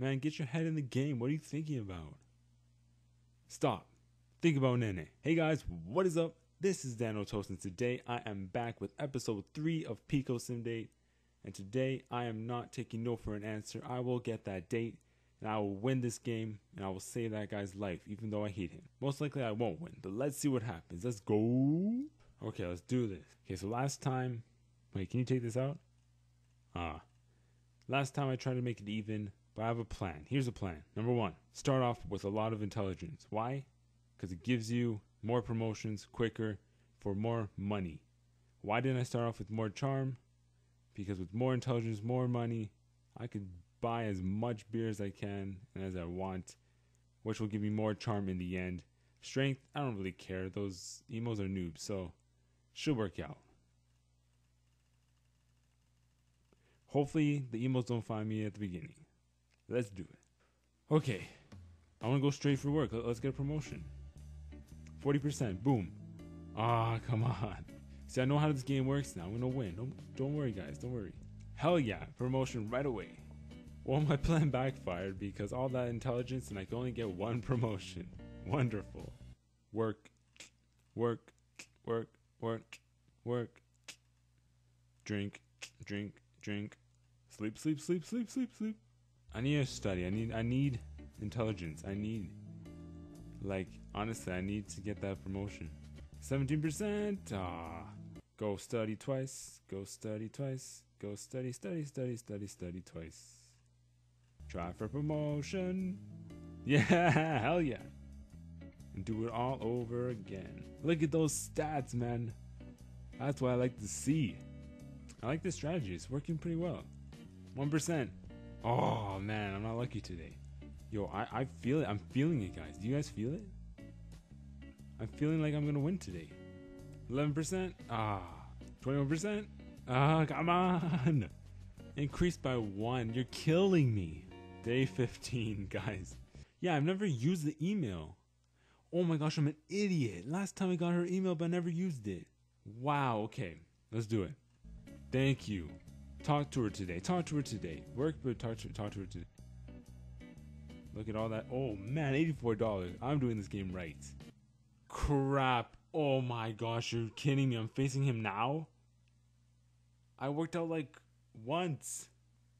Man, get your head in the game. What are you thinking about? Stop. Think about Nene. Hey guys, what is up? This is DanoToast, and today I am back with episode 3 of Pico Sim Date. And today I am not taking no for an answer. I will get that date, and I will win this game, and I will save that guy's life, even though I hate him. Most likely I won't win, but let's see what happens. Let's go. Okay, let's do this. Okay, so last time. Wait, can you take this out? Ah. Last time I tried to make it even, but I have a plan. Here's a plan. Number one, start off with a lot of intelligence. Why? Because it gives you more promotions quicker for more money. Why didn't I start off with more charm? Because with more intelligence, more money, I could buy as much beer as I can and as I want, which will give me more charm in the end. Strength, I don't really care. Those emos are noobs, so should work out. Hopefully, the emos don't find me at the beginning. Let's do it. Okay, I want to go straight for work. Let's get a promotion. 40%, boom. Ah, come on. See, I know how this game works now. I'm gonna win. Don't, don't worry, guys. Don't worry. Hell yeah, promotion right away. Well, my plan backfired because all that intelligence and I can only get one promotion. Wonderful. Work, work, work, work, work. Drink, drink, drink. Sleep, sleep, sleep, sleep, sleep, sleep. I need to study. I need, I need intelligence. I need, like, honestly, I need to get that promotion. 17%. Ah. Go study twice. Go study twice. Go study, study, study, study, study twice. Try for promotion. Yeah, hell yeah. And do it all over again. Look at those stats, man. That's what I like to see. I like this strategy. It's working pretty well. 1%. Oh, man, I'm not lucky today. Yo, I, I feel it. I'm feeling it, guys. Do you guys feel it? I'm feeling like I'm to win today. 11%. Ah. 21%. Ah, come on. Increased by one. You're killing me. Day 15, guys. Yeah, I've never used the email. Oh my gosh, I'm an idiot. Last time I got her email, but I never used it. Wow, okay. Let's do it. Thank you. Talk to her today. Talk to her today. Work, but talk to, talk to her today. Look at all that. Oh man, $84. I'm doing this game right. Crap. Oh my gosh, you're kidding me. I'm facing him now? I worked out like once.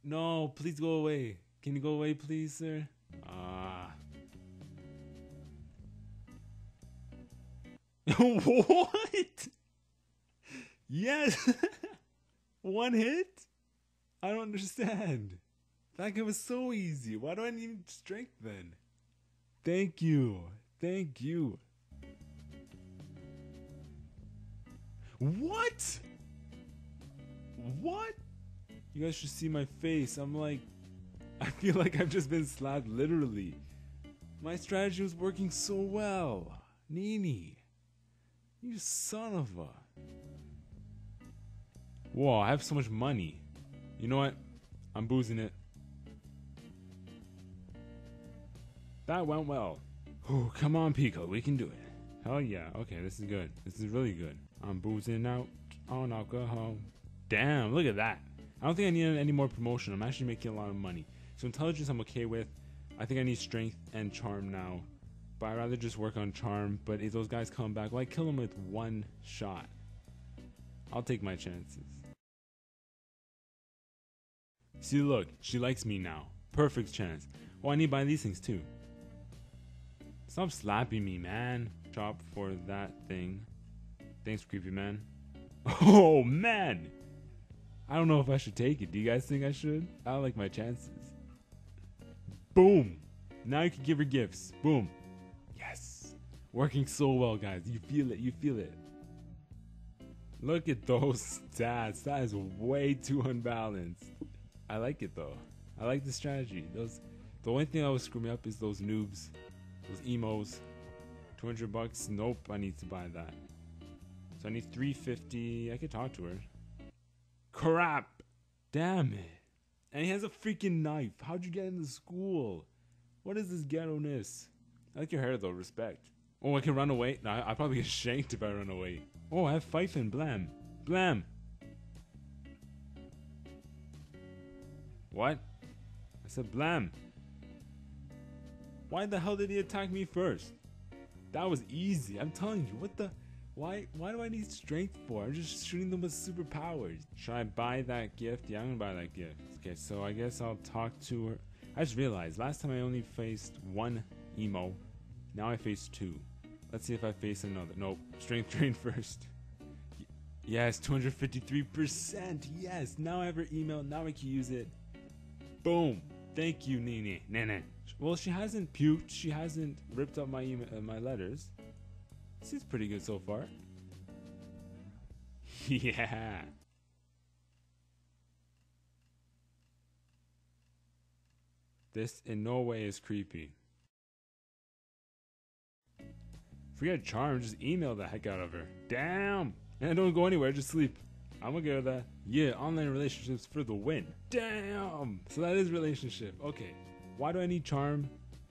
No, please go away. Can you go away, please, sir? Ah. what? Yes. One hit? I don't understand. That was so easy. Why do I need strength then? Thank you. Thank you. What? What? You guys should see my face. I'm like, I feel like I've just been slapped literally. My strategy was working so well. Nene. You son of a. Whoa, I have so much money. You know what? I'm boozing it. That went well. Whew, come on, Pico. We can do it. Hell yeah. Okay, this is good. This is really good. I'm boozing out on alcohol. Damn, look at that. I don't think I need any more promotion. I'm actually making a lot of money. So intelligence I'm okay with. I think I need strength and charm now. But I'd rather just work on charm. But if those guys come back, well, I kill them with one shot. I'll take my chances. See, look, she likes me now. Perfect chance. Oh, I need to buy these things too. Stop slapping me, man. Chop for that thing. Thanks, creepy man. Oh, man! I don't know if I should take it. Do you guys think I should? I like my chances. Boom! Now you can give her gifts. Boom. Yes. Working so well, guys. You feel it. You feel it. Look at those stats. That is way too unbalanced. I like it though. I like the strategy. Those. The only thing that would screw me up is those noobs, those emos. 200 bucks. Nope. I need to buy that. So I need 350. I could talk to her. Crap! Damn it. And he has a freaking knife. How'd you get into school? What is this ghetto-ness? I like your hair though, respect. Oh, I can run away? I, I probably get shanked if I run away. Oh, I have Fife and Blam. Blam! What? I said Blam. Why the hell did he attack me first? That was easy. I'm telling you. What the? Why? Why do I need strength for? I'm just shooting them with superpowers. Should I buy that gift? Yeah, I'm gonna buy that gift. Okay, so I guess I'll talk to her. I just realized last time I only faced one emo. Now I face two. Let's see if I face another. Nope. Strength drain first. Yes, 253%. Yes, now I have her email. Now I can use it. Boom. Thank you, Nene. Nene. Well, she hasn't puked. She hasn't ripped up my email, uh, my letters. Seems pretty good so far. yeah. This in no way is creepy. Forget charm, just email the heck out of her. Damn! And don't go anywhere, just sleep. I'm gonna go with that. Yeah, online relationships for the win. Damn! So that is relationship. Okay. Why do I need charm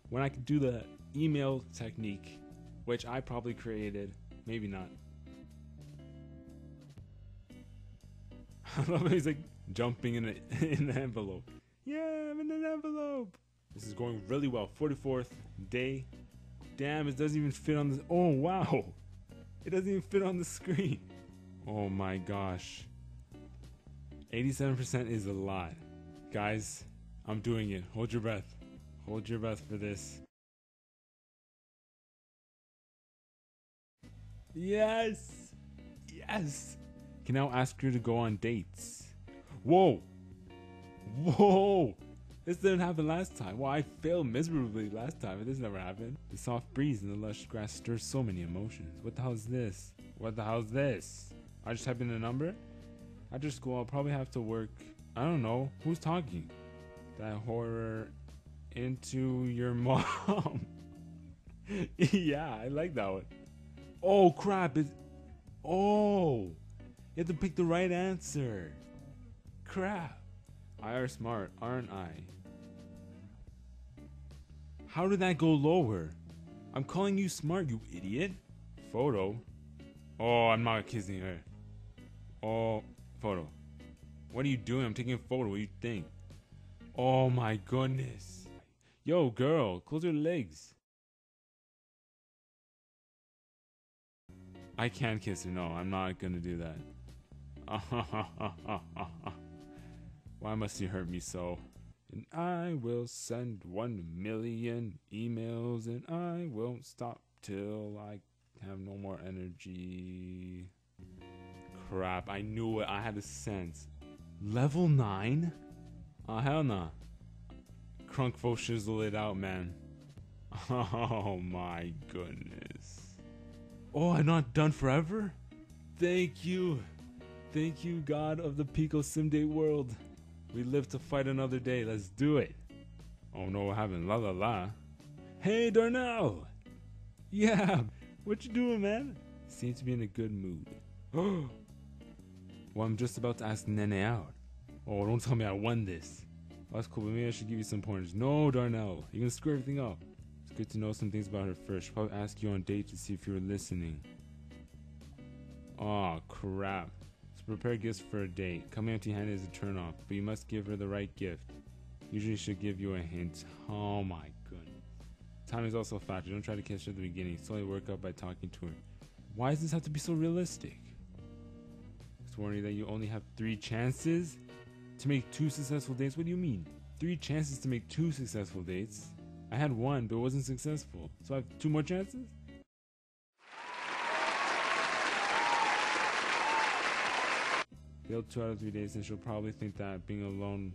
when I can do the email technique, which I probably created? Maybe not. I love how he's like jumping in the in the envelope. Yeah, I'm in an envelope. This is going really well. 44th day. Damn, it doesn't even fit on the. Oh wow, it doesn't even fit on the screen. Oh my gosh. 87% is a lot. Guys, I'm doing it. Hold your breath. Hold your breath for this. Yes! Yes! Can now ask her to go on dates. Whoa! Whoa! This didn't happen last time. Well, I failed miserably last time, but this never happened. The soft breeze and the lush grass stirs so many emotions. What the hell is this? What the hell is this? I just type in a number? After school, I'll probably have to work. I don't know. Who's talking? That horror into your mom. yeah, I like that one. Oh crap! It's oh, you have to pick the right answer. Crap! I are smart, aren't I? How did that go lower? I'm calling you smart, you idiot. Photo. Oh, I'm not kissing her. Oh, photo. What are you doing? I'm taking a photo. What do you think? Oh my goodness. Yo, girl, close your legs. I can't kiss her. No, I'm not gonna do that. Why must you hurt me so? And I will send one million emails and I won't stop till I have no more energy. Crap, I knew it. I had a sense. Level 9? Oh, hell nah. Crunkfo shizzle it out, man. Oh my goodness. Oh, I'm not done forever? Thank you. Thank you, God of the Pico Sim Date world. We live to fight another day. Let's do it. Oh no, what happened? La la la. Hey, Darnell. Yeah, what you doing, man? Seems to be in a good mood. Oh, well, I'm just about to ask Nene out. Oh, don't tell me I won this. Oh, that's cool, but maybe I should give you some pointers. No, Darnell, you're gonna screw everything up. It's good to know some things about her first. She'll probably ask you on date to see if you're listening. Oh crap. So prepare gifts for a date. Coming empty handed is a turn off, but you must give her the right gift. Usually she'll give you a hint. Oh my goodness. Time is also a factor. Don't try to catch her at the beginning. Slowly work up by talking to her. Why does this have to be so realistic? Warning that you only have three chances to make two successful dates. What do you mean? Three chances to make two successful dates? I had one, but it wasn't successful. So I have two more chances? Failed two out of three days, and she'll probably think that being alone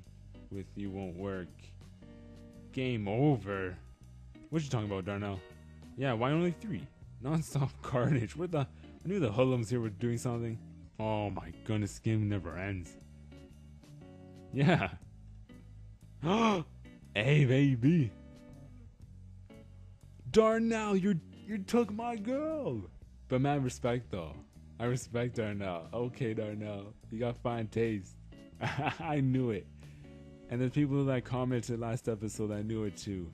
with you won't work. Game over. What you talking about, Darnell? Yeah, why only three? Non-stop carnage. What the? I knew the hoodlums here were doing something. Oh my goodness, game never ends. Yeah. hey, baby. Darnell, you you took my girl. But man, respect though. I respect Darnell. Okay, Darnell, you got fine taste. I knew it. And the people that commented last episode, I knew it too.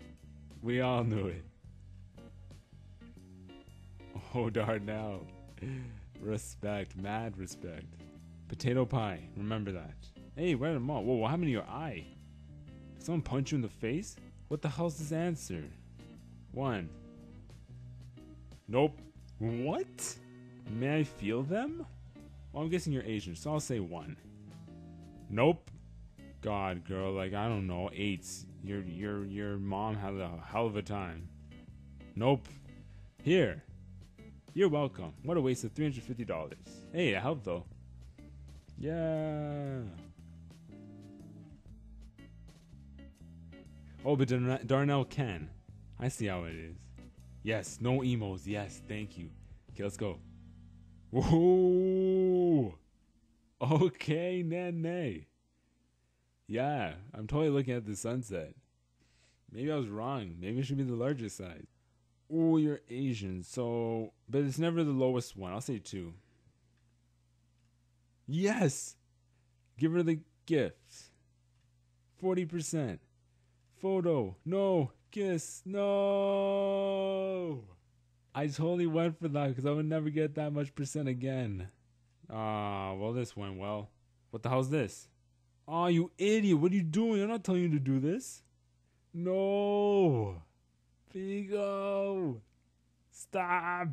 We all knew it. Oh, Darnell. Respect, mad respect. Potato pie, remember that. Hey, where am I? Whoa, what happened to your eye? Did someone punch you in the face? What the hell's this answer? One. Nope. What? May I feel them? Well, I'm guessing you're Asian, so I'll say one. Nope. God, girl, like I don't know, eights. Your your your mom had a hell of a time. Nope. Here. You're welcome. What a waste of three hundred fifty dollars. Hey, it helped though. Yeah. Oh, but Darn- Darnell can. I see how it is. Yes, no emos. Yes, thank you. Okay, let's go. Whoa. Okay, Nene. Yeah, I'm totally looking at the sunset. Maybe I was wrong. Maybe it should be the largest size. Oh, you're Asian, so but it's never the lowest one. I'll say two. Yes. Give her the gift. Forty percent. Photo. No. Kiss. No. I totally went for that because I would never get that much percent again. Ah, uh, well, this went well. What the hell's this? Oh, you idiot. What are you doing? I'm not telling you to do this. No. Pico. Stop.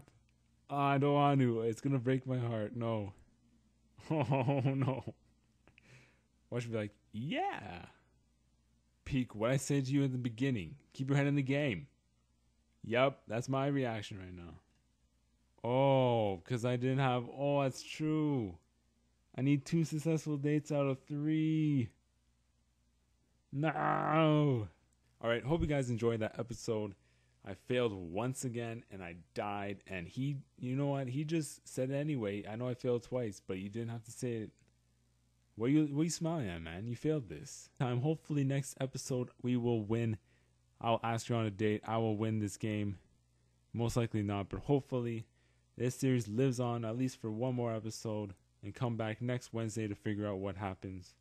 Oh, I don't want to. It's to break my heart. No. Oh, no. Watch me be like, yeah. Peek, what I said to you in the beginning. Keep your head in the game. Yep, that's my reaction right now. Oh, because I didn't have. Oh, that's true. I need two successful dates out of three. No. All right. Hope you guys enjoyed that episode. I failed once again and I died. And he, you know what? He just said it anyway. I know I failed twice, but you didn't have to say it. What you, what you smiling at, man? You failed this time. Um, hopefully, next episode we will win. I'll ask you on a date. I will win this game. Most likely not, but hopefully, this series lives on at least for one more episode and come back next Wednesday to figure out what happens.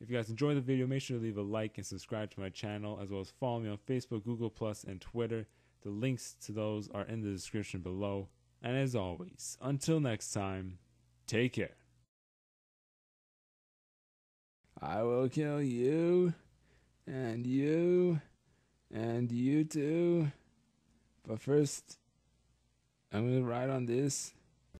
If you guys enjoyed the video, make sure to leave a like and subscribe to my channel, as well as follow me on Facebook, Google, and Twitter. The links to those are in the description below. And as always, until next time, take care. I will kill you, and you, and you too. But first, I'm gonna ride on this.